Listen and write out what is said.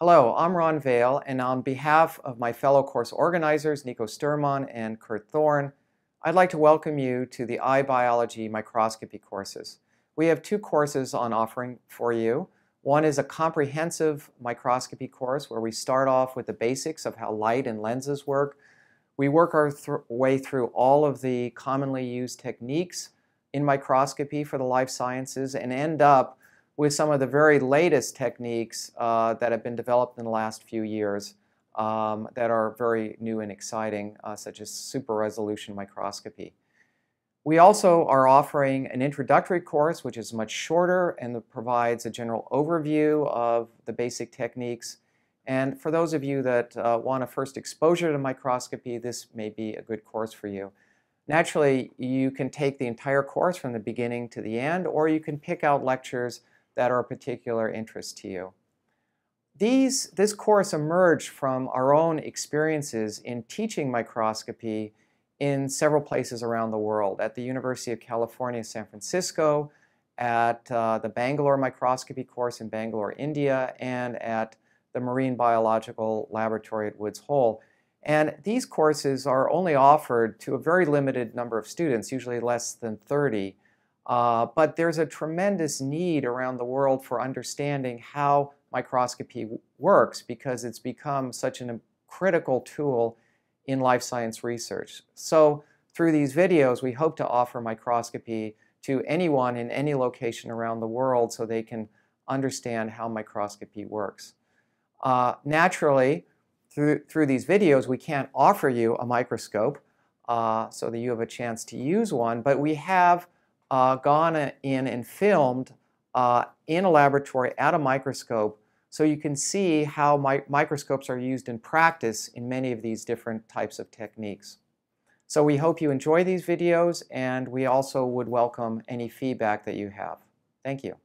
Hello, I'm Ron Vale, and on behalf of my fellow course organizers, Nico Stuurman and Kurt Thorn, I'd like to welcome you to the iBiology microscopy courses. We have two courses on offering for you. One is a comprehensive microscopy course where we start off with the basics of how light and lenses work. We work our th way through all of the commonly used techniques in microscopy for the life sciences and end up with some of the very latest techniques uh, that have been developed in the last few years um, that are very new and exciting, uh, such as super resolution microscopy. We also are offering an introductory course, which is much shorter and provides a general overview of the basic techniques. And for those of you that uh, want a first exposure to microscopy, this may be a good course for you. Naturally, you can take the entire course from the beginning to the end, or you can pick out lectures that are of particular interest to you. These, this course emerged from our own experiences in teaching microscopy in several places around the world, at the University of California, San Francisco, at uh, the Bangalore microscopy course in Bangalore, India, and at the Marine Biological Laboratory at Woods Hole. And these courses are only offered to a very limited number of students, usually less than 30. Uh, but there's a tremendous need around the world for understanding how microscopy works because it's become such a critical tool in life science research. So through these videos, we hope to offer microscopy to anyone in any location around the world so they can understand how microscopy works. Uh, naturally, through, through these videos, we can't offer you a microscope uh, so that you have a chance to use one, but we have uh, gone in and filmed uh, in a laboratory at a microscope so you can see how mi microscopes are used in practice in many of these different types of techniques. So we hope you enjoy these videos and we also would welcome any feedback that you have. Thank you.